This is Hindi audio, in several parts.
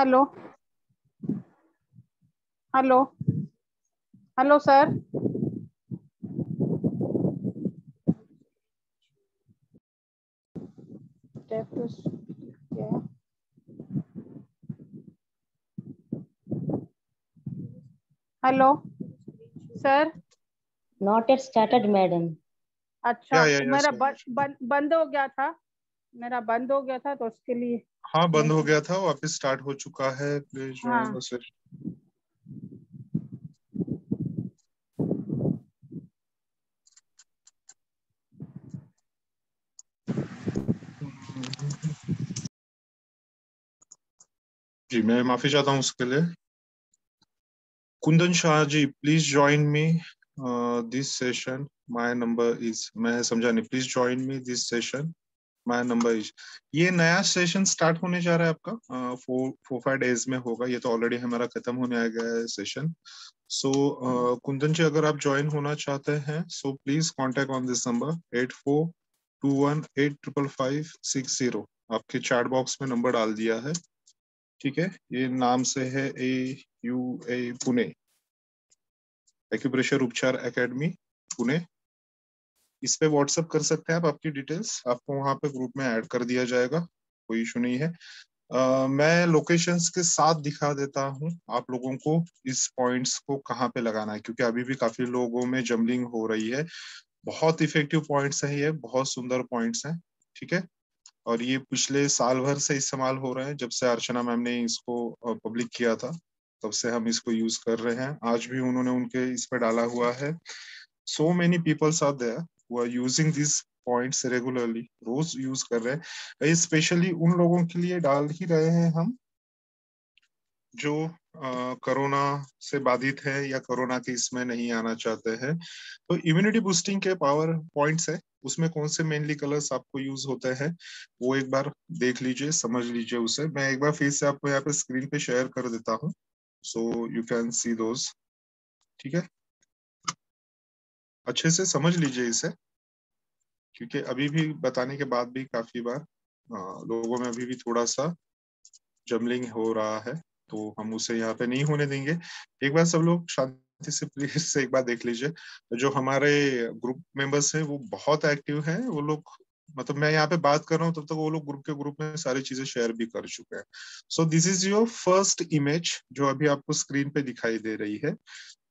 Hello. Hello. Hello sir. Hello sir. Not at started madam अच्छा मेरा बंद बंद हो गया था। मेरा बंद हो गया था तो उसके लिए हाँ बंद हो गया था वापस स्टार्ट हो चुका है प्लीज़ हाँ। जी मैं माफ़ी चाहता हूँ उसके लिए। Kundan Shah ji please join me this session my number is मैं समझा नहीं। Please join me this session my number is ये नया सेशन स्टार्ट होने जा रहा है आपका। फोर फोर फाइव डेज़ में होगा। ये तो ऑलरेडी हमारा खत्म होने आ गया है सेशन सो कुंदन जी, अगर आप ज्वाइन होना चाहते हैं so please contact on this number eight four two one eight triple five six zero आपके चैट बॉक्स में नंबर डाल दिया है। ठीक है? ये नाम से है A U A Pune. Acupressure उपचार एकेडमी पुणे। इस पे व्हाट्सएप कर सकते हैं आप आपकी डिटेल्स आपको वहाँ पे ग्रुप में ऐड कर दिया जाएगा कोई इशू नहीं है। uh, मैं लोकेशंस के साथ दिखा देता हूँ आप लोगों को इस पॉइंट्स को कहाँ पे लगाना है क्योंकि अभी भी काफ़ी लोगों में जमलिंग हो रही है। बहुत इफ़ेक्टिव पॉइंट्स है ये बहुत सुंदर पॉइंट्स हैं ठीक है? और ये पिछले साल भर से इस्तेमाल हो रहे हैं जब से अर्चना मैम ने इसको पब्लिक किया था तब से हम इसको यूज़ कर रहे हैं। आज भी उन्होंने उनके इस पे डाला हुआ है। So many peoples are there using this points regularly rose use कर रहे हैं। स्पेशली उन लोगों के लिए डाल ही रहे हैं हम, जो कोरोना से बाधित है या कोरोना के इसमें नहीं आना चाहते हैं। तो इम्यूनिटी बूस्टिंग के पावर पॉइंट्स है। उसमें कौन से मेनली कलर्स आपको यूज़ होते हैं, वो एक बार देख लीजिए, समझ लीजिए उसे। मैं एक बार फिर से आपको यहाँ पे स्क्रीन पे शेयर कर देता हूँ। So you can see those ठीक है? अच्छे से समझ लीजिए इसे, क्योंकि अभी भी बताने के बाद भी काफ़ी बार लोगों में अभी भी थोड़ा सा जमलिंग हो रहा है तो हम उसे यहाँ पे नहीं होने देंगे। एक बार सब लोग शांति से प्लीज़ से एक बार देख लीजिए। जो हमारे ग्रुप मेंबर्स हैं, वो बहुत एक्टिव हैं, वो लोग मतलब मैं यहाँ पे बात कर रहा हूँ, तब तक वो लोग ग्रुप के ग्रुप में सारी चीज़ें शेयर भी कर चुके हैं। So this is your first image जो अभी आपको स्क्रीन पे दिखाई दे रही है।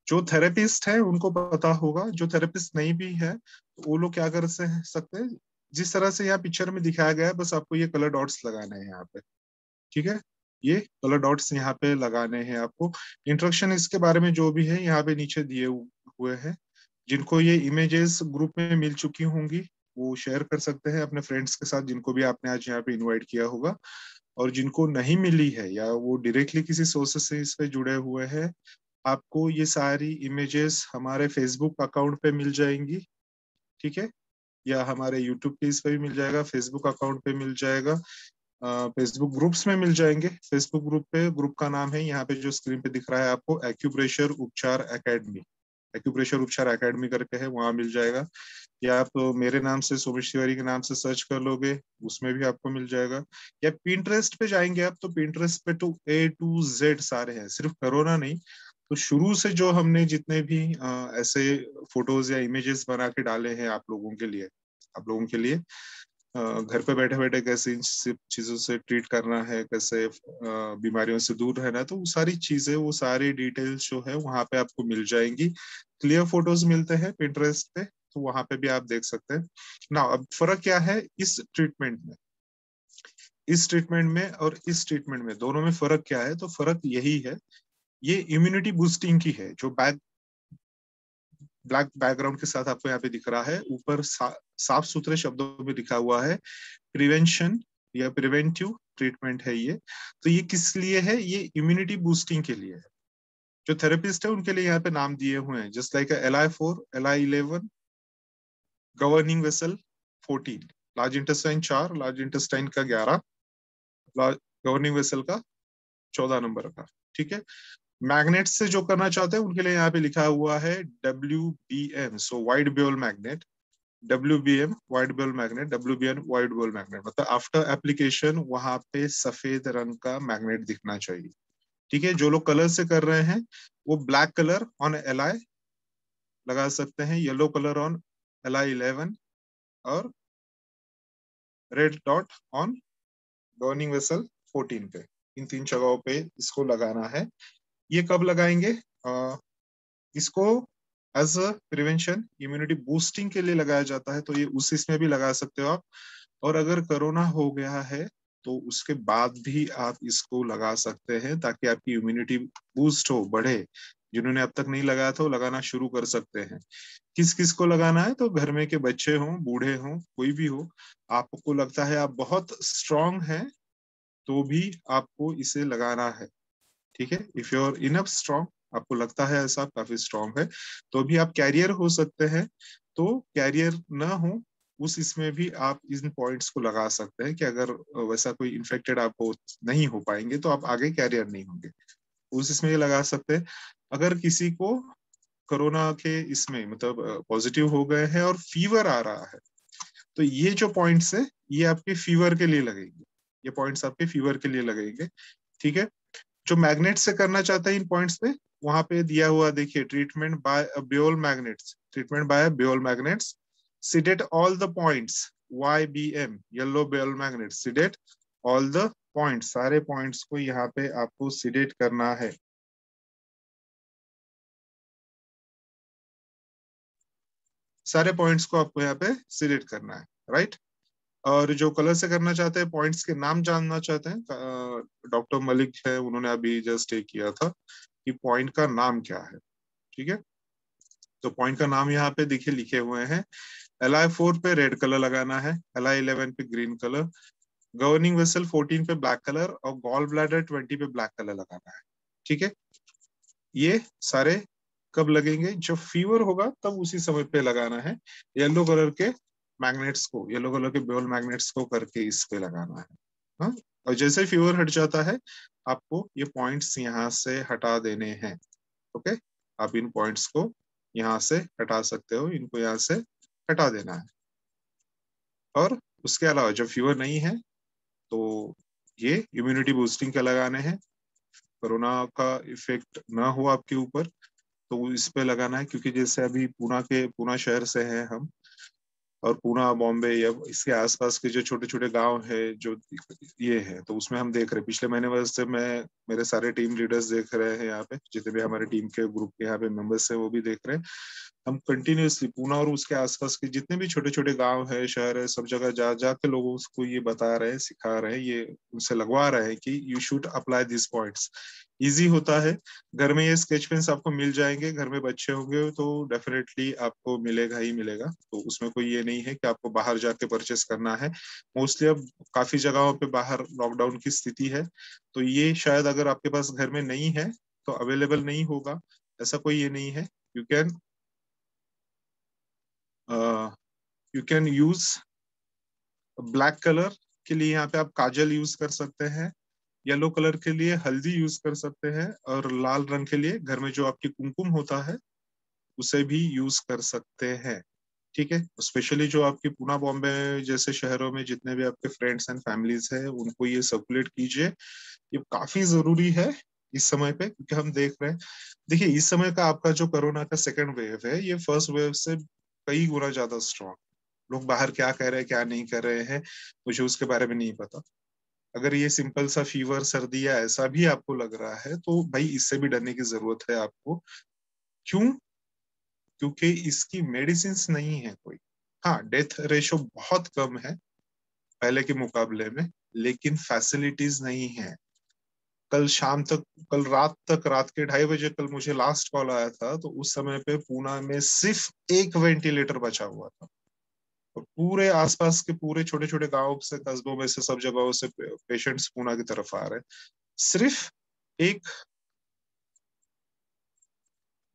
जो थेरेपिस्ट है, उनको पता होगा, जो थेरेपिस्ट नहीं भी है तो वो लोग क्या कर सकते हैं? जिस तरह से यहाँ पिक्चर में दिखाया गया है, बस आपको ये कलर डॉट्स लगाने हैं यहाँ पे। ठीक है? ये कलर डॉट्स यहाँ पे लगाने हैं आपको। इंस्ट्रक्शन इसके बारे में जो भी है, यहाँ पे नीचे दिए हुए हैं। जिनको ये इमेजेस ग्रुप में मिल चुकी होंगी, वो शेयर कर सकते हैं अपने फ्रेंड्स के साथ, जिनको भी आपने आज यहाँ पे इनवाइट किया होगा। और जिनको नहीं मिली है, या वो डायरेक्टली किसी सोर्सेस से इस पे जुड़े हुए हैं आपको ये सारी इमेजेस हमारे फेसबुक अकाउंट पे मिल जाएँगी, ठीक है? या हमारे यूट्यूब पेज पे भी मिल जाएगा फेसबुक अकाउंट पे मिल जाएगा फेसबुक ग्रुप्स में मिल जाएँगे। फेसबुक ग्रुप पे ग्रुप का नाम है यहाँ पे जो स्क्रीन पे दिख रहा है आपको एक्यूप्रेशर उपचार एकेडमी एक्यूप्रेशर उपचार एकेडमी करके है, वहाँ मिल जाएगा। या आप मेरे नाम से, सोमेश तिवारी के नाम से सर्च कर लोगे, उसमें भी आपको मिल जाएगा। या पिंटरेस्ट पे जाएँगे आप तो पिंटरेस्ट पे तो ए टू जेड सारे हैं, सिर्फ़ कोरोना नहीं तो शुरू से जो हमने जितने भी आ, ऐसे फ़ोटोज़ या इमेजेस बना के डाले हैं आप लोगों के लिए आप लोगों के लिए घर पे बैठे बैठे कैसे इन चीज़ों से ट्रीट करना है कैसे बीमारियों से दूर रहना तो वो सारी चीज़ें वो सारी डिटेल्स जो है वहाँ पे आपको मिल जाएँगी। क्लियर फ़ोटोज़ मिलते हैं पिंटरेस्ट पे तो वहाँ पे भी आप देख सकते हैं। ना अब फ़र्क क्या है इस ट्रीटमेंट में? इस ट्रीटमेंट में और इस ट्रीटमेंट में दोनों में फ़र्क क्या है? तो फ़र्क यही है ये इम्यूनिटी बूस्टिंग की है जो बैक ब्लैक बैकग्राउंड के साथ आपको यहाँ पे दिख रहा है ऊपर सा, साफ़ सुथरे शब्दों में लिखा हुआ है प्रिवेंशन या प्रिवेंटिव ट्रीटमेंट है ये। तो ये किस लिए है? ये इम्यूनिटी बूस्टिंग के लिए है। जो थेरेपिस्ट है उनके लिए यहाँ पे नाम दिए हुए हैं just like L I four L I eleven governing vessel fourteen large intestine चार लार्ज इंटेस्टाइन का ग्यारह गवर्निंग वेसल का चौदह नंबर का ठीक है? मैग्नेट से जो करना चाहते हैं, उनके लिए यहाँ पे लिखा हुआ है W B M so white bell magnet W B M white bell magnet W B M white bell magnet मतलब आफ्टर एप्लीकेशन वहाँ पे सफ़ेद रंग का मैग्नेट दिखना चाहिए। ठीक है? जो लोग कलर से कर रहे हैं, वो black colour on L I लगा सकते हैं yellow colour on L I eleven और red dot on governing vessel 14 पे। इन तीन जगहों पे इसको लगाना है। ये कब लगाएँगे? आ, इसको as a prevention immunity boosting के लिए लगाया जाता है तो ये उस इसमें भी लगा सकते हो आप। और अगर कोरोना हो गया है तो उसके बाद भी आप इसको लगा सकते हैं ताकि आपकी इम्यूनिटी बूस्ट हो बढ़े। जिन्होंने अब तक नहीं लगाया था वो लगाना शुरू कर सकते हैं। किस किस को लगाना है? तो घर में के बच्चे हों बूढ़े हों कोई भी हो आपको लगता है आप बहुत स्ट्रांग हैं तो भी आपको इसे लगाना है। ठीक है? If you are enough strong आपको लगता है ऐसा, काफ़ी स्ट्रांग है तो भी आप कैरियर हो सकते हैं तो कैरियर ना हो, उस इसमें भी आप इन पॉइंट्स को लगा सकते हैं कि अगर वैसा कोई इन्फेक्टेड आपको नहीं हो पाएँगे तो आप आगे कैरियर नहीं होंगे। उस इसमें ये लगा सकते हैं। अगर किसी को कोरोना के इसमें मतलब पॉजिटिव हो गए हैं और फीवर आ रहा है तो ये जो पॉइंट्स है, ये आपके फीवर के लिए लगेंगे। ये पॉइंट्स आपके फीवर के लिए लगेंगे, ठीक है? जो मैग्नेट से करना चाहता है इन पॉइंट्स पे, वहाँ पे दिया हुआ देखिए treatment by biol magnets treatment by biol magnets sedate all the points Y B M yellow biol magnet sedate all the points सारे पॉइंट्स को यहाँ पे आपको सिडेट करना है। सारे पॉइंट्स को आपको यहाँ पे सिलेक्ट करना है राइट और जो कलर से करना चाहते हैं पॉइंट्स के नाम जानना चाहते हैं डॉक्टर मलिक है, उन्होंने अभी जस्ट एक किया था कि पॉइंट का नाम क्या है, ठीक है? तो पॉइंट का नाम यहाँ पे दिखे लिखे हुए हैं एल आई फोर पे रेड कलर लगाना है एल आई इलेवन पे green colour governing vessel fourteen पे ब्लैक कलर और गॉल ब्लैडर ट्वेंटी पे ब्लैक कलर लगाना है, ठीक है? ये सारे कब लगेंगे? जब फीवर होगा, तब उसी समय पे लगाना है येलो कलर के मैग्नेट्स को येलो कलर के बेल मैग्नेट्स को करके इस पे लगाना है, हा? और जैसे फीवर हट जाता है, आपको ये पॉइंट्स यहाँ से हटा देने हैं ओके आप इन पॉइंट्स को यहाँ से हटा सकते हो, इनको यहाँ से हटा देना है। और उसके अलावा जब फीवर नहीं है तो ये इम्यूनिटी बूस्टिंग के लगाने हैं। कोरोना का इफ़ेक्ट ना हो आपके ऊपर तो इस पे लगाना है, क्योंकि जैसे अभी पूना के, पूना शहर से हैं हम और पूना, बॉम्बे या इसके आसपास के जो छोटे छोटे गाँव है, जो ये है तो उसमें हम देख रहे पिछले महीने वर्ष से मैं, मेरे सारे टीम लीडर्स देख रहे हैं यहाँ पे, जितने भी हमारे टीम के ग्रुप के यहाँ पे मेंबर्स है, वो भी देख रहे हैं। हम कंटिन्यूसली पूना और उसके आसपास के जितने भी छोटे छोटे गाँव है, शहर है, सब जगह जा, जाके लोगों को ये बता रहे हैं, सिखा रहे हैं, ये उनसे लगवा रहे हैं कि you should apply this points easy होता है। घर में ये स्केच पेन्स आपको मिल जाएँगे, घर में बच्चे होंगे तो डेफिनेटली आपको मिलेगा ही मिलेगा। तो उसमें कोई ये नहीं है कि आपको बाहर जाके परचेस करना है। मोस्टली अब काफ़ी जगहों पे बाहर लॉकडाउन की स्थिति है। तो ये शायद अगर आपके पास घर में नहीं है तो अवेलेबल नहीं होगा। ऐसा कोई ये नहीं है। You can you can use black colour के लिए यहाँ पे आप काजल यूज़ कर सकते हैं येलो कलर के लिए हल्दी यूज़ कर सकते हैं, और लाल रंग के लिए घर में जो आपकी कुमकुम होता है, उसे भी यूज़ कर सकते हैं। ठीक है? स्पेशली जो आपकी पुणे बॉम्बे जैसे शहरों में जितने भी आपके फ्रेंड्स एंड फैमिलीज़ है, उनको ये सर्कुलेट कीजिए। ये काफ़ी ज़रूरी है इस समय पे, क्योंकि हम देख रहे हैं। देखिए, इस समय का आपका जो कोरोना का सेकेंड वेव है, ये फ़र्स्ट वेव से कई गुना ज़्यादा स्ट्रॉन्ग लोग बाहर क्या कह रहे हैं, क्या नहीं कर रहे हैं, मुझे उसके बारे में नहीं पता। अगर ये सिंपल सा फीवर सर्दी या ऐसा भी आपको लग रहा है तो भाई इससे भी डरने की ज़रूरत है आपको। क्यों? क्योंकि इसकी मेडिसिन नहीं है कोई। हाँ डेथ रेशो बहुत कम है, पहले के मुकाबले में, लेकिन फैसिलिटीज़ नहीं है। कल शाम तक, कल रात तक, रात के ढाई बजे कल मुझे लास्ट कॉल आया था तो उस समय पे पूना में सिर्फ़ एक वेंटिलेटर बचा हुआ था। और पूरे आसपास के पूरे छोटे छोटे गाँव से, कस्बों में से, सब जगहों से पेशेंट्स पूना की तरफ़ आ रहे सिर्फ़ एक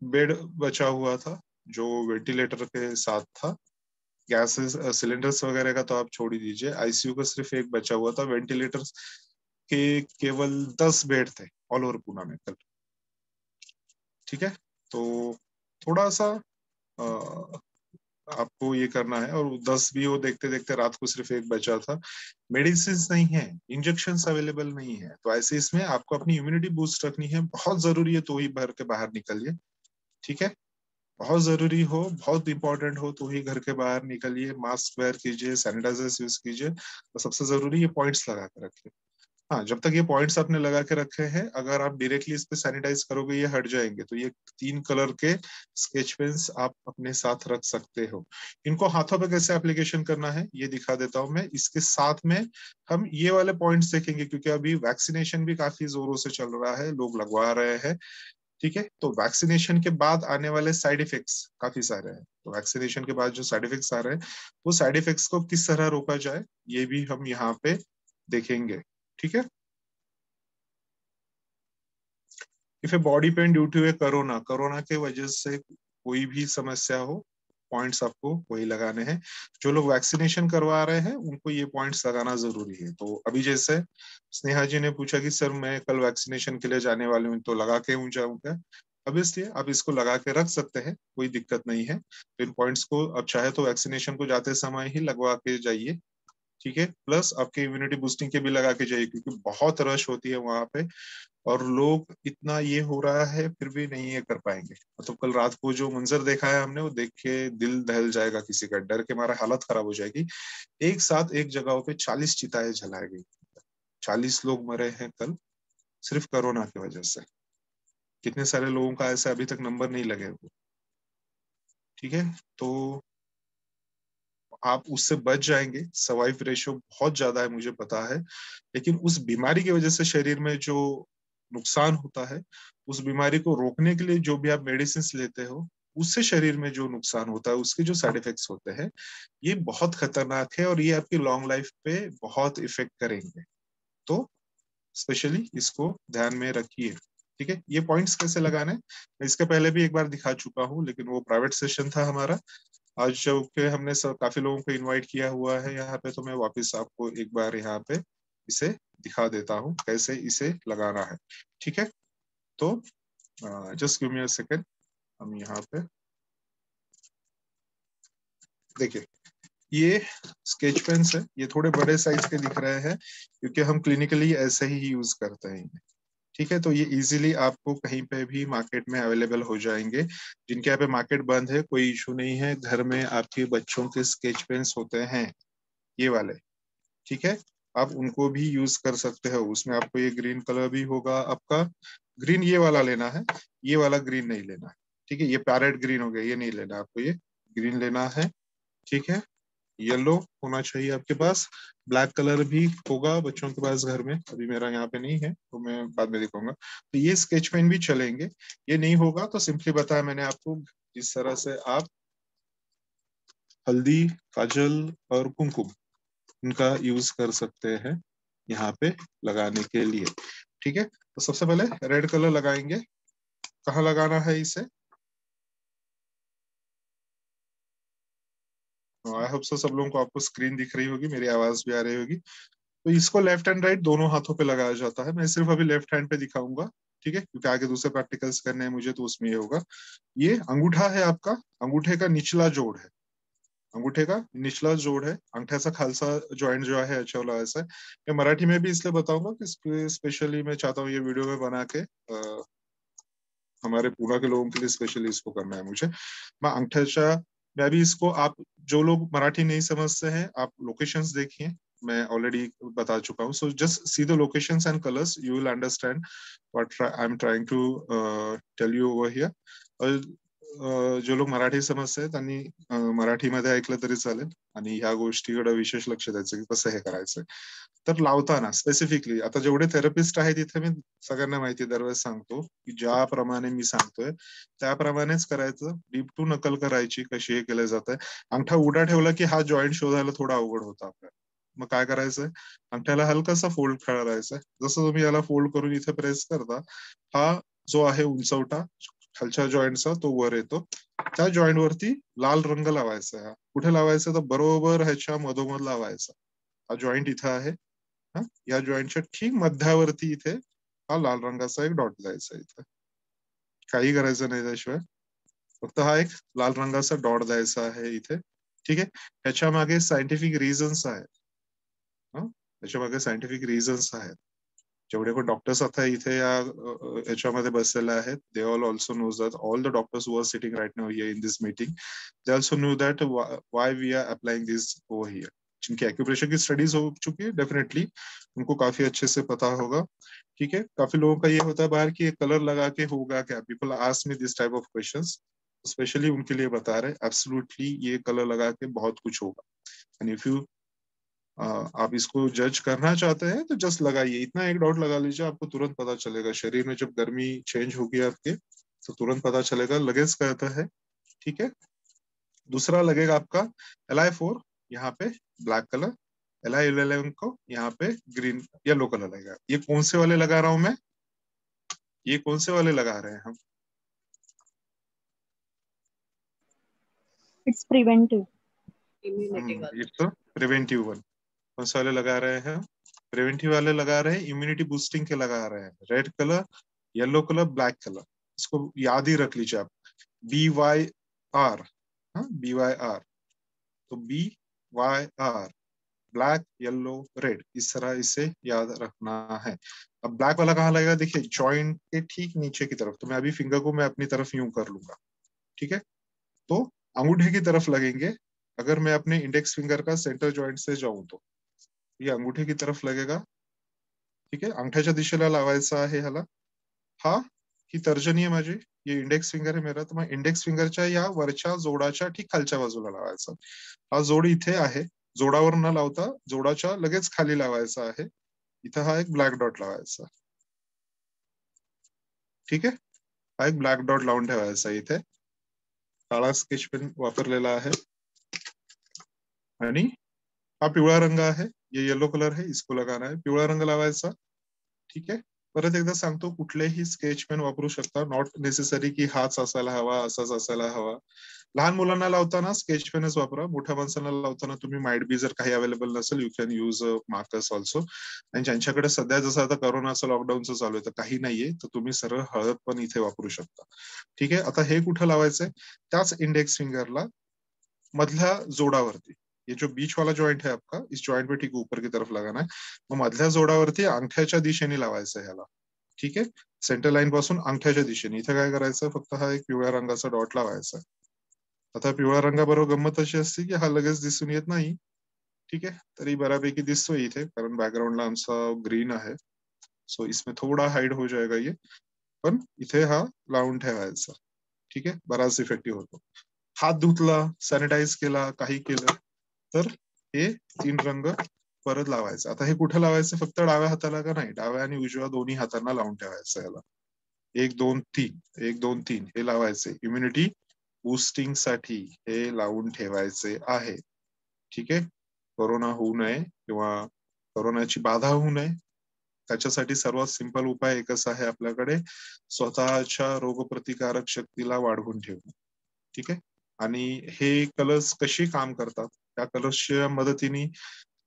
बेड बचा हुआ था, जो वेंटिलेटर के साथ था। गैसेस सिलेंडर्स वगैरह का तो आप छोड़ ही दीजिए आईसीयू का सिर्फ़ एक बचा हुआ था वेंटिलेटर के केवल दस बेड थे ऑल ओवर पूना में कल। ठीक है? तो थोड़ा सा आ, आपको ये करना है और दस भी हो देखते देखते रात को सिर्फ़ एक बचा था। मेडिसिन नहीं है इंजेक्शन अवेलेबल नहीं है। तो ऐसे इसमें आपको अपनी इम्यूनिटी बूस्ट रखनी है। बहुत ज़रूरी है तो ही भर के बाहर निकलिए। ठीक है? बहुत ज़रूरी हो बहुत इंपॉर्टेंट हो तो ही घर के बाहर निकलिए। मास्क वेयर कीजिए सैनिटाइजर्स यूज़ कीजिए। तो सबसे ज़रूरी ये पॉइंट्स लगा के रखिए। हाँ जब तक ये पॉइंट्स आपने लगा के रखे हैं, अगर आप डायरेक्टली इस पे सैनिटाइज करोगे, ये हट जाएँगे। तो ये तीन कलर के स्केच पेन्स आप अपने साथ रख सकते हो। इनको हाथों पे कैसे एप्लीकेशन करना है, ये दिखा देता हूँ मैं। इसके साथ में हम ये वाले पॉइंट्स देखेंगे, क्योंकि अभी वैक्सीनेशन भी काफ़ी जोरों से चल रहा है, लोग लगवा रहे हैं, ठीक है? तो वैक्सीनेशन के बाद आने वाले साइड इफेक्ट्स काफ़ी सारे हैं। तो वैक्सीनेशन के बाद जो साइड इफेक्ट्स आ रहे हैं, वो साइड इफेक्ट्स को किस तरह रोका जाए, ये भी हम यहाँ पे देखेंगे। ठीक है? If a body pain due to a corona corona के वजह से कोई भी समस्या हो पॉइंट्स आपको वही लगाने हैं। जो लोग वैक्सीनेशन करवा रहे हैं, उनको ये पॉइंट्स लगाना ज़रूरी है। तो अभी जैसे स्नेहा जी ने पूछा कि, सर, मैं कल वैक्सीनेशन के लिए जाने वाली हूँ तो लगा के हूँ जाऊँगा अब इसलिए आप इसको लगा के रख सकते हैं, कोई दिक्कत नहीं है। तो इन पॉइंट्स को अब चाहे तो वैक्सीनेशन को जाते समय ही लगवा के जाइए। ठीक है? प्लस आपके इम्यूनिटी बूस्टिंग के भी लगा के जाइए, क्योंकि बहुत रश होती है वहाँ पे और लोग इतना ये हो रहा है, फिर भी नहीं ये कर पाएँगे। मतलब कल रात को जो मंजर देखा है हमने, वो देख के दिल दहल जाएगा किसी का। डर के मारा हालत खराब हो जाएगी। एक साथ एक जगह पे चालीस चिताएँ जलाई गई। चालीस लोग मरे हैं कल, सिर्फ़ कोरोना की वजह से। कितने सारे लोगों का ऐसे अभी तक नंबर नहीं लगे। हुए ठीक है? तो आप उससे बच जाएँगे। सर्वाइव रेशियो बहुत ज़्यादा है, मुझे पता है। लेकिन उस बीमारी की वजह से शरीर में जो नुकसान होता है, उस बीमारी को रोकने के लिए जो भी आप मेडिसिन लेते हो, उससे शरीर में जो नुकसान होता है, उसके जो साइड इफेक्ट्स होते हैं, ये बहुत खतरनाक है और ये आपकी लॉन्ग लाइफ पे बहुत इफ़ेक्ट करेंगे। तो स्पेशली इसको ध्यान में रखिए, ठीक है? ये पॉइंट्स कैसे लगाने इसके पहले भी एक बार दिखा चुका हूँ, लेकिन वो प्राइवेट सेशन था हमारा। आज जब के हमने सब, काफ़ी लोगों को इनवाइट किया हुआ है यहाँ पे तो मैं वापस आपको एक बार यहाँ पे इसे दिखा देता हूँ, कैसे इसे लगाना है। ठीक है? तो just give me a second हम यहाँ पे देखिए, ये स्केच पेन्स है, ये थोड़े बड़े साइज़ के दिख रहे हैं, क्योंकि हम क्लिनिकली ऐसे ही यूज़ करते हैं ठीक है तो ये इजीली आपको कहीं पे भी मार्केट में अवेलेबल हो जाएँगे। जिनके यहाँ पे मार्केट बंद है, कोई इशू नहीं है। घर में आपके बच्चों के स्केच पेन्स होते हैं, ये वाले, ठीक है? आप उनको भी यूज़ कर सकते हो। उसमें आपको ये ग्रीन कलर भी होगा आपका। ग्रीन ये वाला लेना है, ये वाला ग्रीन नहीं लेना ठीक है? ये पैरेट ग्रीन हो गया, ये नहीं लेना आपको, ये ग्रीन लेना है, ठीक है? येलो होना चाहिए आपके पास। ब्लैक कलर भी होगा बच्चों के पास घर में। अभी मेरा यहाँ पे नहीं है तो मैं बाद में दिखाऊँगा। तो ये स्केच पेन भी चलेंगे। ये नहीं होगा तो सिंपली बताया मैंने आपको जिस तरह से आप हल्दी, काजल और कुमकुम इनका यूज़ कर सकते हैं यहाँ पे लगाने के लिए। ठीक है? तो सबसे पहले रेड कलर लगाएँगे। कहा लगाना है इसे? आई होप सो सब लोगों को आपको स्क्रीन दिख रही होगी, मेरी आवाज़ भी आ रही होगी। तो इसको लेफ़्ट एंड राइट दोनों हाथों पे लगाया जाता है। मैं सिर्फ़ अभी लेफ़्ट हैंड पे दिखाऊँगा, ठीक है? क्योंकि आगे दूसरे प्रैक्टिकल्स करने हैं, मुझे तो उसमें ये होगा। ये अंगूठा है आपका, अंगूठे का निचला जोड़ है। अंगूठे का निचला जोड़ है। अंगठा सा खालसा ज्वाइंट जो है अच्छा वाला ऐसा मैं मराठी में भी इसलिए बताऊँगा कि स्पेशली मैं चाहता हूँ ये वीडियो में बना के हमारे पूना के लोगों के लिए स्पेशली इसको करना है मुझे। मैं अंगठ्याचा मैं भी इसको आप, जो लोग मराठी नहीं समझते हैं, आप लोकेशंस देखिए। मैं ऑलरेडी बता चुका हूँ। So just see the locations and colours you will understand what I am trying to tell you over here जे लोक मराठी समजते त्यांनी मराठीमध्ये ऐकलं तरी चालेल. आणि ह्या गोष्टीकडे विशेष लक्ष द्यायचं की कसं हे करायचं. तर लावताना स्पेसिफिकली आता जेवढे थेरपिस्ट आहेत तिथे मी सगळ्यांना माहिती दरवेळेस सांगतो की ज्याप्रमाणे मी सांगतोय त्याप्रमाणेच करायचं. डीप टू नकल करायची कशी हे केलं जात अंगठा उडा ठेवला की हा जॉईंट शोधायला थोडा अवघड होता आपल्याला. मग काय करायचंय? अंगठ्याला हलकासा फोल्ड करायचा जसं तुम्ही याला फोल्ड करून इथे प्रेस करता हा जो आहे उंचवटा खालच्या जॉईंटचा तो वर येतो. त्या जॉईंट वरती लाल रंग लावायचा आहे. कुठे लावायचा तर बरोबर ह्याच्या मधोमध लावायचा. हा जॉईंट इथं आहे. या जॉईंटच्या ठीक मध्यावरती इथे हा लाल रंगाचा एक डॉट द्यायचा इथे. काही करायचं नाही त्याशिवाय. फक्त हा एक लाल रंगाचा डॉट द्यायचा आहे इथे. ठीक आहे? ह्याच्या मागे सायंटिफिक रिझन्स आहेत. त्याच्यामागे सायंटिफिक रिझन्स आहेत. जेवढे पण डॉक्टर्स आता इथे या ह्याच्यामध्ये बसलेले आहेत they all also knows that all the doctors were sitting right now here in this meeting they also knew that why we are applying this over here जिनकी एक्यूप्रेशर की स्टडीज़ हो चुकी है डेफिनेटली उनको काफ़ी अच्छे से पता होगा। ठीक है? काफ़ी लोगों का ये होता है बाहर की कलर लगा के होगा क्या? People ask me this type of question specially उनके लिए बता रहे एब्सोल्युटली ये कलर लगा के बहुत कुछ होगा। एंड इफ़ यू आप इसको जज करना चाहते हैं तो जस्ट लगाइए। इतना एक डॉट लगा लीजिए आपको तुरंत पता चलेगा। शरीर में जब गर्मी चेंज होगी आपके तो तुरंत पता चलेगा लगेज कहता है ठीक है? दूसरा लगेगा आपका एल आई फोर यहाँ पे black colour L I eleven को यहाँ पे ग्रीन येलो कलर लगेगा। ये कौन से वाले लगा रहा हूँ मैं? ये कौन से वाले लगा रहे हैं हम. इट्स प्रिवेंटिव वन कौन से वाले लगा रहे हैं प्रिवेंटिव वाले लगा रहे हैं इम्यूनिटी बूस्टिंग के लगा रहे हैं। Red colour yellow colour black colour इसको याद ही रख लीजिए आप। B Y R B Y R तो B Y R black yellow red इस तरह इसे याद रखना है। अब ब्लैक वाला कहाँ लगेगा? देखिए जॉइंट के ठीक नीचे की तरफ़। तो मैं अभी फिंगर को मैं अपनी तरफ़ यूँ कर लूँगा। ठीक है? तो अंगूठे की तरफ़ लगेंगे। अगर मैं अपने इंडेक्स फिंगर का सेंटर जॉइंट से जाऊँ तो। ये अंगूठे की तरफ़ लगेगा। ठीक आहे अंगठ्याच्या दिशेला लावायचा आहे ह्याला. हा, ही तर्जनी आहे माझी. ये इंडेक्स फिंगर आहे मेरा. तर मग इंडेक्स फिंगरच्या या वरच्या जोडाच्या ठीक खालच्या बाजूला लावायचा. हा जोड इथे आहे. जोडावर न लावता जोडाच्या लगेच खाली लावायचा आहे. इथं हा एक ब्लॅक डॉट लावायचा. ठीक आहे? हा एक ब्लॅक डॉट लावून ठेवायचा इथे. काळा स्केच पेन वापरलेला आहे. आणि हा पिवळा रंग आहे. ये येलो कलर है इसको लगाना है। पिवळा रंग लावायचा ठीक आहे परत एकदा सांगतो कुठलेही स्केच पेन वापरू शकता. नॉट नेसेसरी की हाच असायला हवा असाच असायला हवा. लहान मुलांना लावताना स्केच पेनच वापरा. मोठ्या माणसांना लावताना तुम्ही माइट बी जर काही अवेलेबल नसेल you can use markers also आणि ज्यांच्याकडे सध्या जसं आता करोनाचं लॉकडाऊनचं चालू आहे तर काही नाहीये तर तुम्ही सरळ हळद पण इथे वापरू शकता. ठीक आहे? आता हे कुठं लावायचंय? त्याच इंडेक्स फिंगरला मधल्या जोडावरती. ये जो बीच वाला जॉइंट है आपका, इस जॉइंट पे ठीक ऊपर की तरफ़ लगाना है। मग मधल्या जोडावरती अंगठ्याच्या दिशेने लावायचं ह्याला. ठीक आहे? सेंटर लाईन पासून अंगठ्याच्या दिशेने. इथे काय करायचं? हा एक डॉट लावायचा. आता पिवळ्या रंगाबरोबर गंमत अशी की हा लगेच दिसून येत नाही. ठीक आहे? तरी बऱ्यापैकी दिसतोय इथे, कारण बॅकग्राऊंडला आमचा ग्रीन आहे. सो इसमें थोडा हाईड हो जाएगा ये. इथे हा लावून ठीक आहे? बराच इफेक्टिव्ह होतो. हात धुतला काही केलं. तर हे तीन रंग परत लावायचं. आता हे कुठे लावायचं? फक्त डाव्या हाताला का नाही? डाव्या आणि उजव्या दोन्ही हातांना लावून ठेवायचं याला. एक दोन तीन. एक दोन तीन. हे लावायचे. इम्युनिटी बुस्टिंगसाठी हे लावून ठेवायचे आहे. ठीक आहे? कोरोना होऊ नये किंवा कोरोनाची बाधा होऊ नये. त्याच्यासाठी सर्वात सिंपल उपाय एकच आहे आपल्याकडे. स्वतःच्या रोगप्रतिकारक शक्तीला वाढवून ठेवणे. ठीक आहे? आणि हे कलर्स कशी काम करतात? त्या कलर्सच्या मदतीने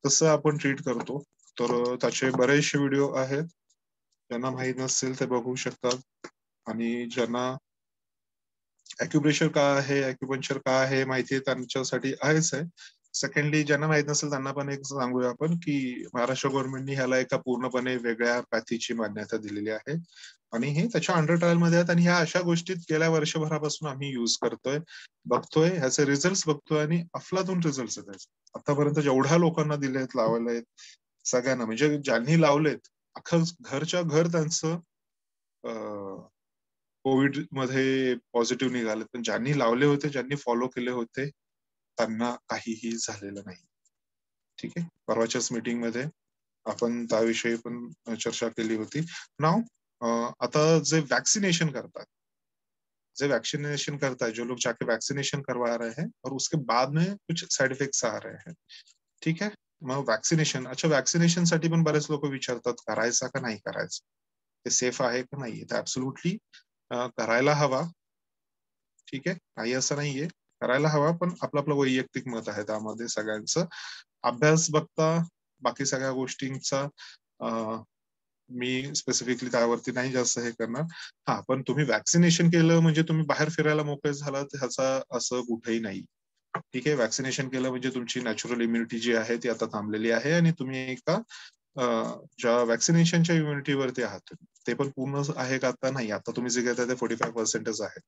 कसं आपण ट्रीट करतो तर त्याचे बरेचसे व्हिडिओ आहेत. ज्यांना माहीत नसेल ते बघू शकतात. आणि ज्यांना अॅक्युप्रेशर काय आहे अॅक्युपंचर काय आहे माहिती आहे त्यांच्यासाठी आहेच आहे. सेकंडली ज्यांना माहीत नसेल त्यांना पण एक सांगूया आपण की महाराष्ट्र गव्हर्नमेंटने ह्याला एका पूर्णपणे वेगळ्या पॅथीची मान्यता दिलेली आहे. आणि हे त्याच्या अंडर ट्रायलमध्ये आहेत आणि ह्या अशा गोष्टीत गेल्या वर्षभरापासून आम्ही युज करतोय बघतोय. ह्याचे रिझल्ट बघतोय आणि अफलातून रिझल्ट आहेत. आतापर्यंत जेवढ्या लोकांना दिले आहेत लावले आहेत सगळ्यांना. म्हणजे ज्यांनी लावलेत अख्खं घरच्या घर त्यांचं कोविडमध्ये पॉझिटिव्ह निघाले पण ज्यांनी लावले होते ज्यांनी फॉलो केले होते नाही. ठीक आहे? परवाच्याच मीटिंग मध्ये आपण त्याविषयी पण चर्चा केली होती. नाव आता जे वैक्सीनेशन करतात, जे वैक्सीनेशन करता है जो लोग जाके वैक्सीनेशन करवा रहे हैं और उसके बाद में कुछ साइड इफेक्ट्स आ रहे हैं. ठीक है? मग वॅक्सिनेशन अच्छा वॅक्सिनेशन पण बरेच लोक विचारतात, करायचा का नाही करायचं? ते सेफ़ आहे का नाही तर ऍब्सोल्युटली करायला हवा. ठीक काही असं नाहीये. करायला हवा पण आपलं आपलं वैयक्तिक मत आहे त्यामध्ये सगळ्यांचं. अभ्यास बघता बाकी सगळ्या गोष्टींचा मी स्पेसिफिकली त्यावरती नाही जास्त हे करणार. हा पण तुम्ही वॅक्सिनेशन केलं म्हणजे तुम्ही बाहेर फिरायला मोकळे झाला ह्याचा असं कुठेही नाही. ठीक आहे वॅक्सिनेशन केलं म्हणजे तुमची नॅचरल इम्युनिटी जी आहे ती आता थांबलेली आहे आणि तुम्ही एका ज्या वॅक्सिनेशनच्या इम्युनिटीवरती आहात ते पण पूर्ण आहे का आता नाही. आता तुम्ही जे घेता ते फोर्टी फाय पर्सेंटच आहे.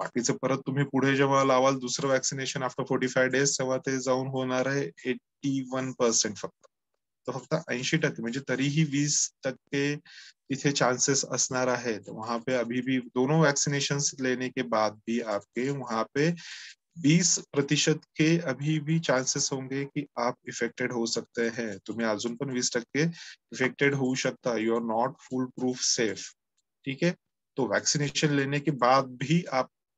बाकीचं परत तुम्ही पुढे जेव्हा लावाल दुसरं vaccination after forty five days तेव्हा ते जाऊन होणार आहे एटी वन पर्सेंट फक्त. तर फक्त ऐंशी टक्के, म्हणजे तरीही वीस टक्के तिथे चांसेस असणार आहेत. वहाँ पे अभी भी दोनों वैक्सीनेशन लेने के बाद भी आपके वहाँ पे बीस प्रतिशत के अभी भी चांसेस होंगे कि आप इफेक्टेड हो सकते हैं. तुम्हें अजून पण वीस टक्के इफेक्टेड होऊ शकता. You are not foolproof safe ठीक है तो वैक्सीनेशन लेने के बाद भी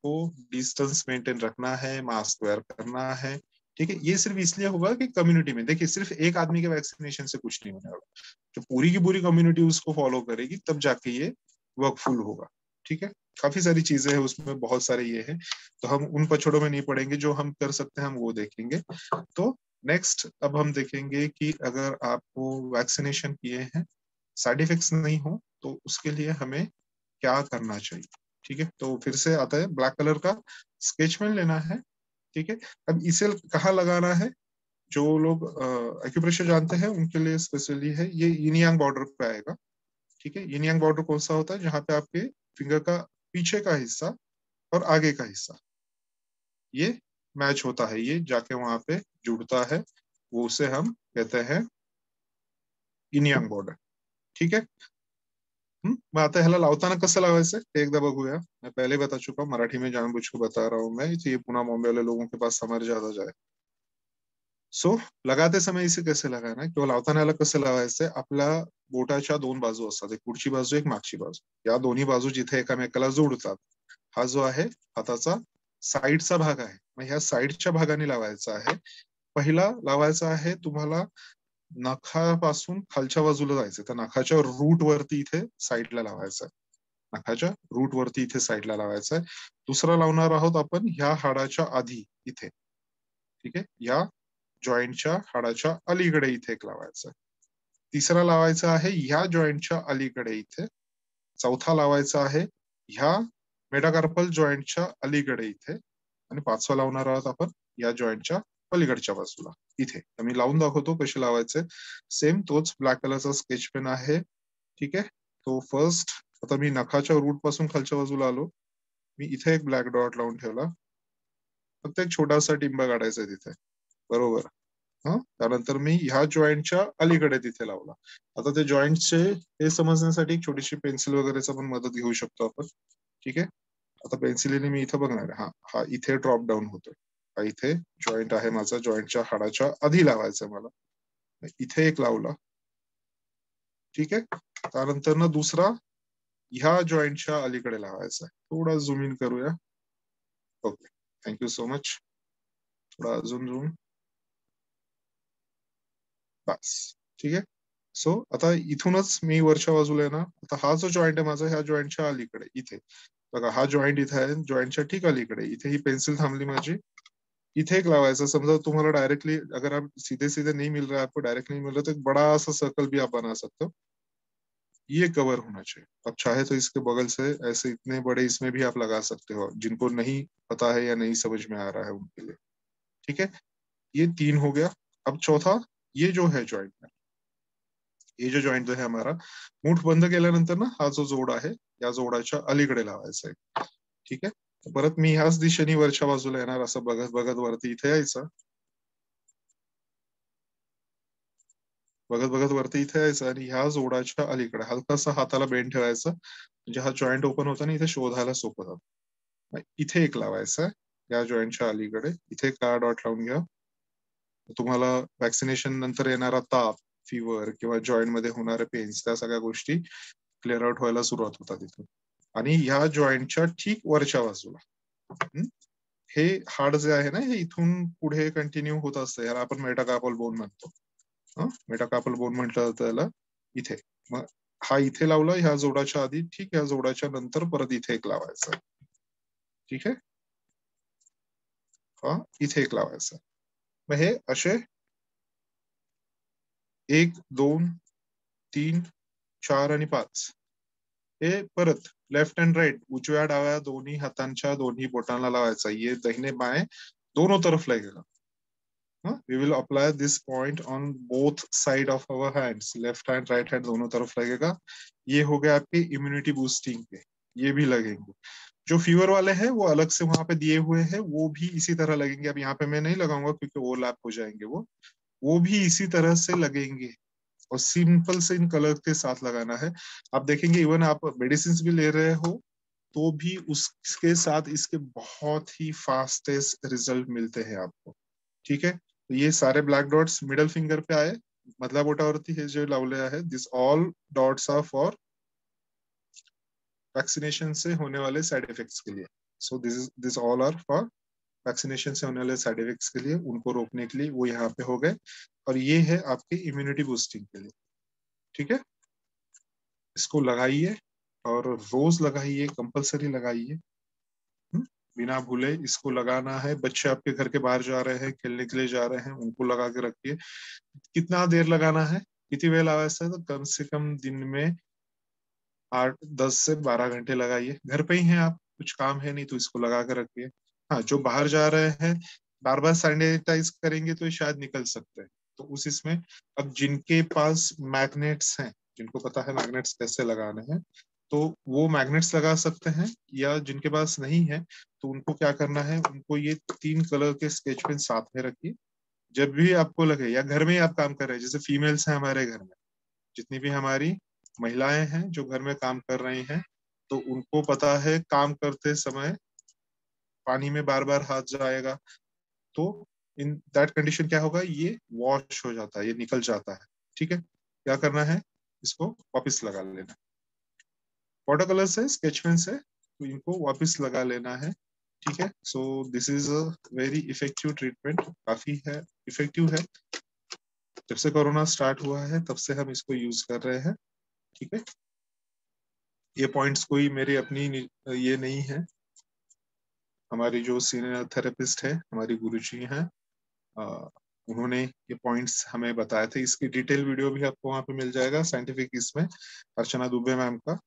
आपको डिस्टेंस मेंटेन रखना है मास्क वेयर करना है। ठीक है? ये सिर्फ़ इसलिए होगा कि कम्युनिटी में, देखिए, सिर्फ़ एक आदमी के वैक्सीनेशन से कुछ नहीं होने वाला। जो पूरी की पूरी कम्युनिटी उसको फॉलो करेगी, तब जाके ये वर्कफुल होगा। ठीक है? काफ़ी सारी चीज़ें हैं, उसमें बहुत सारे ये हैं। तो हम उन पछड़ों में नहीं पड़ेंगे, जो हम कर सकते हैं, हम वो देखेंगे। तो नेक्स्ट अब हम देखेंगे कि अगर आपको वैक्सीनेशन किए हैं साइड इफेक्ट्स नहीं हो तो उसके लिए हमें क्या करना चाहिए? ठीक है? तो फिर से आता है ब्लैक कलर का स्केच पेन लेना है, ठीक है? अब इसे कहा लगाना है? जो लोग एक्यूप्रेशर जानते हैं, उनके लिए स्पेशली है ये इनियांग बॉर्डर पे आएगा, ठीक है? इनियांग बॉर्डर कौन सा होता है? जहाँ पे आपके फिंगर का पीछे का हिस्सा और आगे का हिस्सा। ये मैच होता है, ये जाके वहाँ पे जुड़ता है, वो उसे हम कहते हैं इनियांग बॉर्डर ठीक है? मग आता ह्याला लावताना कसं लावायचं ते एकदा बघूया. मैं पहले बता चुका मराठी में जानबूझ को बता रहा हूँ मैं तो ये पुनः बॉम्बे वाले लोगों के पास समझ ज़्यादा जाए। सो so, लगाते समय इसे कसे लगाना किंवा लावताना याला कसं लावायचंय आपल्या बोटाच्या दोन बाजू असतात एक पुढची बाजू एक मागची बाजू. या दोन्ही बाजू जिथे एकामेकाला जोडतात हा जो आहे हाताचा साईडचा भाग आहे. मग ह्या साईडच्या भागाने लावायचा आहे. पहिला लावायचा आहे तुम्हाला नखापासून खालच्या बाजूला जायचं तर नखाच्या रूट वरती इथे साईडला लावायचं आहे नखाच्या रूट वरती इथे साईडला लावायचं आहे दुसरा लावणार आहोत आपण ह्या हाडाच्या आधी इथे. ठीक आहे? या जॉईंटच्या हाडाच्या अलीकडे इथे एक लावायचं तिसरा लावायचा आहे ह्या जॉईंटच्या अलीकडे इथे. चौथा लावायचा आहे ह्या मेटाकार्पल जॉईंटच्या अलीकडे इथे. आणि पाचवा लावणार आहोत आपण या जॉईंटच्या पलीकडच्या बाजूला इथे. मी लावून दाखवतो कसे लावायचे. सेम तोच ब्लॅक कलरचा स्केच पेन आहे. ठीक आहे? तो फर्स्ट आता मी नखाच्या रूटपासून खालच्या बाजूला आलो. मी इथे एक ब्लॅक डॉट लावून ठेवला. फक्त एक छोटासा टिंबा काढायचा तिथे. बरोबर? हा? त्यानंतर मी ह्या जॉईंटच्या अलीकडे तिथे लावला. आता ते जॉईंटचे हे समजण्यासाठी एक छोटीशी पेन्सिल वगैरेचा पण मदत घेऊ शकतो आपण. ठीक आहे? आता पेन्सिलीने मी इथं बघणार हा हा इथे ड्रॉप डाऊन होतोय. इथे जॉईंट आहे माझा जॉईंटच्या हाडाच्या आधी लावायचं मला. इथे एक लावला. ठीक आहे? त्यानंतर ना दुसरा ह्या जॉईंटच्या अलीकडे लावायचा आहे थोडा झूम इन करूया. ओके. थँक्यू सो मच थोडा अजून झूम बस. ठीक आहे? सो आता इथूनच मी वरच्या बाजूला आहे ना आता हा जो जॉईंट आहे माझा ह्या जॉईंटच्या अलीकडे इथे. बघा हा जॉईंट इथे आहे जॉईंटच्या ठीक अलीकडे. इथे ही पेन्सिल थांबली माझी. इथे एक लावायचा समझा तुम्हाला डायरेक्टली अगर आप सीधे सीधे नहीं मिल रहा है, आपको डायरेक्ट नहीं मिल रहा तो एक बड़ा सा सर्कल भी आप बना सकते हो। ये कवर होना चाहिए। अब चाहे तो इसके बगल से ऐसे इतने बड़े इसमें भी आप लगा सकते हो, जिनको नहीं पता है या नहीं समझ में आ रहा है उनके लिए। ठीक है? ये तीन हो गया। अब चौथा, ये जो है जॉइंट में, ये जो जॉईंट आहे हमारा, मूठ बंद केल्यानंतर ना हा जो जोड आहे या जोडाच्या अलीकडे लावायचा आहे. ठीक आहे परत मी ह्याच दिशेने वरच्या बाजूला येणार असं बघत बघत वरती इथे यायचं. बघत बघत वरती इथे यायचं आणि ह्या जोडाच्या अलीकडे हलकासा हाताला बेंड ठेवायचा. म्हणजे हा जॉईंट ओपन होता ना इथे शोधायला सोपं जात इथे एक लावायचं या जॉईंटच्या अलीकडे इथे काळा डॉट लावून घ्या. तुम्हाला वॅक्सिनेशन नंतर येणारा ताप फिवर किंवा जॉईंटमध्ये होणारे पेन्स त्या सगळ्या गोष्टी क्लिअर आउट व्हायला सुरुवात होतात इथून. आणि ह्या जॉईंटच्या ठीक वरच्या बाजूला. हे हाड जे आहे ना हे इथून पुढे कंटिन्यू होत असतं. याला आपण मेटाकापल बोन म्हणतो. मेटाकापल बोन म्हटलं जातं त्याला इथे. मग हा इथे लावला ह्या जोडाच्या आधी ठीक ह्या जोडाच्या नंतर परत इथे एक लावायचा. ठीक आहे? हा? इथे एक लावायचा. मग हे असे एक दोन तीन चार आणि पाच. हे परत लेफ़्ट अँड राईट उजव्या डाव्या दोन्ही हातांच्या दोन्ही बोटांना लावायचा. ये दहिने बाएँ दोनों तरफ़ लगेगा हाँ? We will apply this point on both side of our hands left hand right hand दोनों तरफ़ लगेगा ये हो गया आपके इम्यूनिटी बूस्टिंग पे. ये भी लगेंगे. जो फीवर वाले हैं, वो अलग से वहाँ पे दिए हुए हैं, वो भी इसी तरह लगेंगे. अब यहाँ पे मैं नहीं लगाऊँगा क्योंकि वो लैप हो जाएँगे वो. वो भी इसी तरह से लगेंगे. और सिंपल से इन कलर के साथ लगाना है। आप देखेंगे, इवन आप मेडिसिन भी ले रहे हो तो भी उसके साथ इसके बहुत ही फास्टेस्ट रिज़ल्ट मिलते हैं आपको। ठीक है? तो ये सारे ब्लैक डॉट्स मिडल फिंगर पे आए। मतलब बोटावरती हे, जे लावले आहे this all dots are for vaccination से होने वाले साइड इफेक्ट्स के लिए। So this this all are for vaccination से होने वाले साइड इफेक्ट्स के लिए, उनको रोकने के लिए वो यहाँ पे हो गए। और ये है आपकी इम्यूनिटी बूस्टिंग के लिए। ठीक है? इसको लगाइए और रोज लगाइए कंपलसरी लगाइए। बिना भूले इसको लगाना है। बच्चे आपके घर के बाहर जा रहे हैं, खेलने के लिए जा रहे हैं, उनको लगा के रखिए। कितना देर लगाना है? कितनी वेल आवाज़ है तो कम से कम दिन में आठ, दस से बारह घंटे लगाइए। घर पे ही हैं आप, कुछ काम है नहीं तो इसको लगा के रखिए। हाँ जो बाहर जा रहे हैं बार बार सैनिटाइज करेंगे तो शायद निकल सकते हैं। तो उस इसमें, अब जिनके पास मैग्नेट्स हैं, जिनको पता है मैग्नेट्स कैसे लगाने हैं तो वो मैग्नेट्स लगा सकते हैं या जिनके पास नहीं है तो उनको क्या करना है, उनको ये तीन कलर के स्केच पेन साथ में रखिए। जब भी आपको लगे, या घर में आप काम कर रहे हैं, जैसे फीमेल्स हैं हमारे घर में, जितनी भी हमारी महिलाएँ हैं जो घर में काम कर रही हैं तो उनको पता है काम करते समय पानी में बार बार हाथ जाएगा तो इन दैट कंडीशन क्या होगा? ये वॉश हो जाता है, ये निकल जाता है। ठीक है? क्या करना है? इसको वापिस लगा लेना। वाटर कलर से स्केच पेन से तो इनको वापिस लगा लेना है। ठीक है? So this is a very effective treatment काफ़ी है इफ़ेक्टिव है। जब से कोरोना स्टार्ट हुआ है, तब से हम इसको यूज़ कर रहे हैं। ठीक है? ये पॉइंट्स कोई मेरी अपनी, ये नहीं है। हमारी जो सीनियर थेरेपिस्ट है, हमारी गुरुजी हैं उन्होंने ये पॉइंट्स हमें बताए थे। इसकी डिटेल वीडियो भी आपको वहाँ पे मिल जाएगा साइंटिफिक इसमें, अर्चना दुबे मैम का।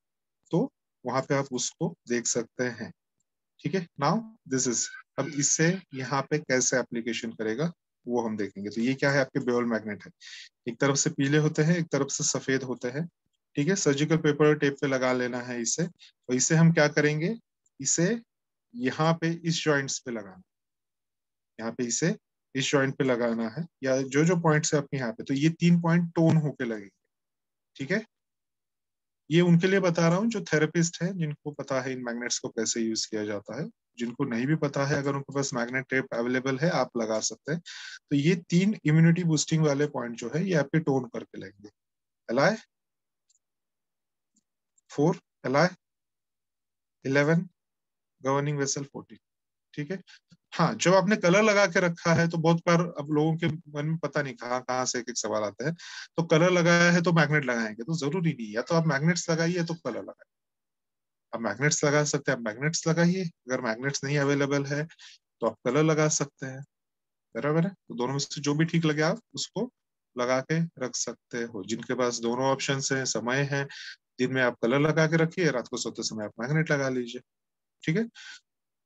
तो वहाँ पे आप उसको देख सकते हैं। ठीक है? नाउ दिस इज़ अब इससे यहाँ पे कैसे एप्लीकेशन करेगा, वो हम देखेंगे। तो ये क्या है? आपके बेल मैग्नेट है। एक तरफ़ से पीले होते हैं, एक तरफ़ से सफ़ेद होते हैं। ठीक है? सर्जिकल पेपर टेप पे लगा लेना है इसे। और इसे हम क्या करेंगे? इसे यहाँ पे इस जॉइंट्स पे लगाना यहाँ पे इसे इस जॉइंट पे लगाना है या जो जो पॉइंट्स है आपके यहाँ पे। तो ये तीन पॉइंट टोन होके लगेंगे। ठीक है? ये उनके लिए बता रहा हूँ, जो थेरेपिस्ट है, जिनको पता है इन मैग्नेट्स को कैसे यूज़ किया जाता है, जिनको नहीं भी पता है, अगर उनके पास मैग्नेट टेप अवेलेबल है, आप लगा सकते हैं। तो ये तीन इम्यूनिटी बूस्टिंग वाले पॉइंट जो है, ये आपके टोन करके लगेंगे। L I four L I eleven governing vessel fourteen ठीक है? हाँ जब आपने कलर लगा के रखा है तो बहुत बार अब लोगों के मन में पता नहीं कहाँ कहाँ से एक एक सवाल आता है। तो कलर लगाया है तो मैग्नेट लगाएँगे तो ज़रूरी नहीं या तो आप मैग्नेट्स लगाइए तो कलर लगाए आप मैग्नेट्स लगा सकते हैं, आप मैग्नेट्स लगाइए। अगर मैग्नेट्स नहीं अवेलेबल है तो आप कलर लगा सकते हैं। बराबर है? तो दोनों में से जो भी ठीक लगे, आप उसको लगा के रख सकते हो। जिनके पास दोनों ऑप्शन है, समय है, दिन में आप कलर लगा के रखिए, रात को सोते समय आप मैग्नेट लगा लीजिए। ठीक है?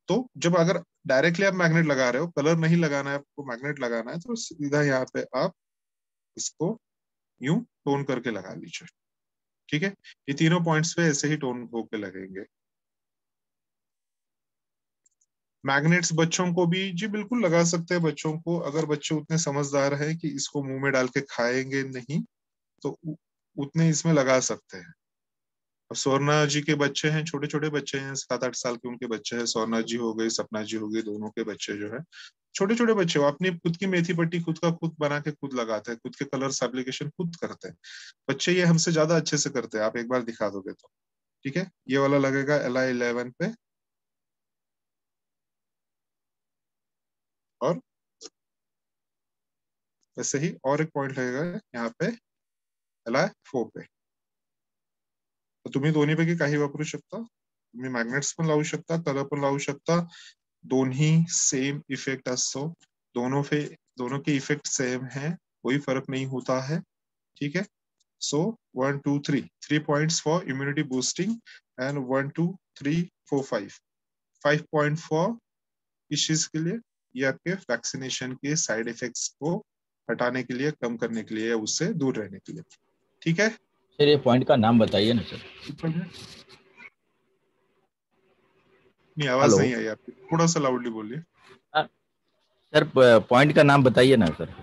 तो जब अगर डायरेक्टली आप मैग्नेट लगा रहे हो कलर नहीं लगाना है, आपको मैग्नेट लगाना है तो सीधा यहाँ पे आप इसको यूँ टोन करके लगा लीजिए। ठीक है? ये तीनों पॉइंट्स पे ऐसे ही टोन होके लगेंगे। मैग्नेट्स बच्चों को भी, जी बिल्कुल लगा सकते हैं बच्चों को। अगर बच्चे उतने समझदार है कि इसको मुँह में डाल के खाएँगे नहीं तो उतने इसमें लगा सकते हैं। अब स्वर्णा जी के बच्चे हैं छोटे छोटे बच्चे हैं सात आठ साल के उनके बच्चे हैं स्वर्णा जी हो गए, सपना जी हो गए, दोनों के बच्चे जो है छोटे छोटे बच्चे वो अपनी खुद की मेथी पट्टी खुद का खुद बना के खुद लगाते हैं, खुद के कलर्स एप्लीकेशन खुद करते हैं। बच्चे ये हमसे ज़्यादा अच्छे से करते हैं, आप एक बार दिखा दोगे तो ठीक है? ये वाला लगेगा एल आई इलेवन पे। और? वैसे ही और एक पॉइंट लगेगा यहाँ पे एल आई फोर पे। तुम्ही दोन्हीपैकी काही वापरू शकता. तुम्ही मॅग्नेट्स पण लावू शकता कलर पण लावू शकता. दोन्ही सेम इफ़ेक्ट असतो. दोनों पे दोनों के इफ़ेक्ट सेम है. कोई फ़र्क नहीं होता है. ठीक है? So one two three three points for immunity boosting and one two three four five five point for इस चीज़ के लिए ये आपके वैक्सीनेशन के साइड इफेक्ट्स को हटाने के लिए, कम करने के लिए या उससे दूर रहने के लिए। ठीक है? सर ये पॉइंट का नाम बताइए ना सर। नहीं आवाज़ नहीं आई आपकी। थोड़ा सा लाउडली बोलिए। सर पॉइंट का नाम बताइए ना सर।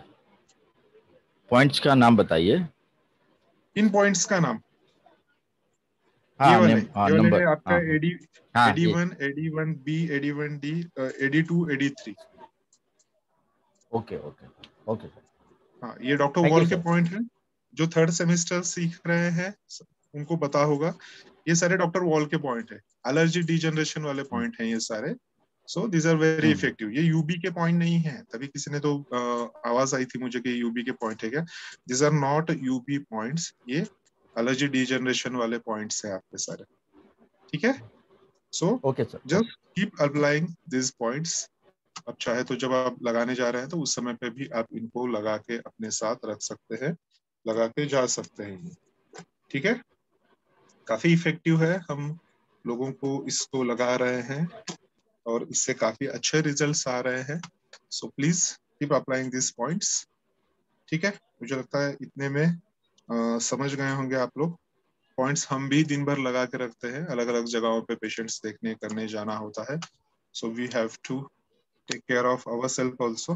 पॉइंट्स का नाम बताइए। इन पॉइंट्स का नाम। हाँ हाँ नंबर आपका हाँ एडी हाँ AD one AD one B AD one D AD two AD three okay okay okay sir. हाँ ये डॉक्टर वॉल के पॉइंट हैं। जो थर्ड सेमेस्टर सीख रहे हैं उनको पता होगा। ये सारे डॉक्टर वॉल के पॉइंट है। एलर्जी डीजनरेशन वाले पॉइंट हैं ये सारे। So these are very. Effective ये यूबी के पॉइंट नहीं है। तभी किसी ने तो आवाज़ आई थी मुझे कि यूबी के पॉइंट है क्या? This are not UB points ये एलर्जी डीजनरेशन वाले पॉइंट्स है आपके सारे। ठीक है? So okay sir just keep applying this points अब चाहे तो जब आप लगाने जा रहे हैं तो उस समय पे भी आप इनको लगा के अपने साथ रख सकते हैं। लगा के जा सकते हैं। ठीक है? काफ़ी इफ़ेक्टिव है। हम लोगों को इसको लगा रहे हैं और इससे काफ़ी अच्छे रिजल्ट्स आ रहे हैं। So please keep applying this points ठीक है? मुझे लगता है इतने में अ, समझ गए होंगे आप लोग। पॉइंट्स हम भी दिन भर लगा के रखते हैं। अलग अलग जगहों पे पेशेंट्स देखने करने जाना होता है। So we have to take care of our self also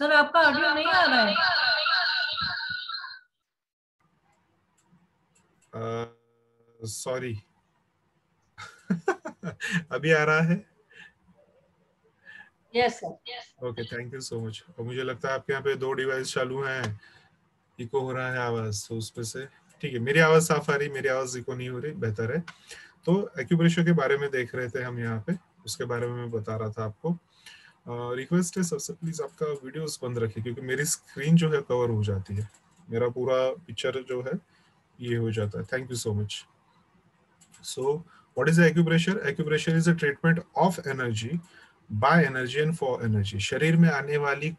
sir आपका ऑडियो नहीं आ रहा है। सॉरी uh, अभी आ रहा है? Yes sir okay thank you so much और मुझे लगता है आपके यहाँ पे दो डिवाइस चालू हैं। इको हो रहा है आवाज़ तो उसमें से ठीक है मेरी आवाज़ साफ़ आ रही मेरी आवाज़ इको नहीं हो रही बेहतर है। तो एक्यूप्रेशर के बारे में देख रहे थे हम यहाँ पे उसके बारे में मैं बता रहा था आपको। रिक्वेस्ट है सबसे प्लीज़ आपका वीडियोस बंद रखिए, क्योंकि मेरी स्क्रीन जो है कवर हो जाती है। मेरा पूरा पिक्चर जो है, ये हो जाता है। Thank you so much so what is acupressure acupressure is a treatment of energy by energy and for energy शरीर में आने वाली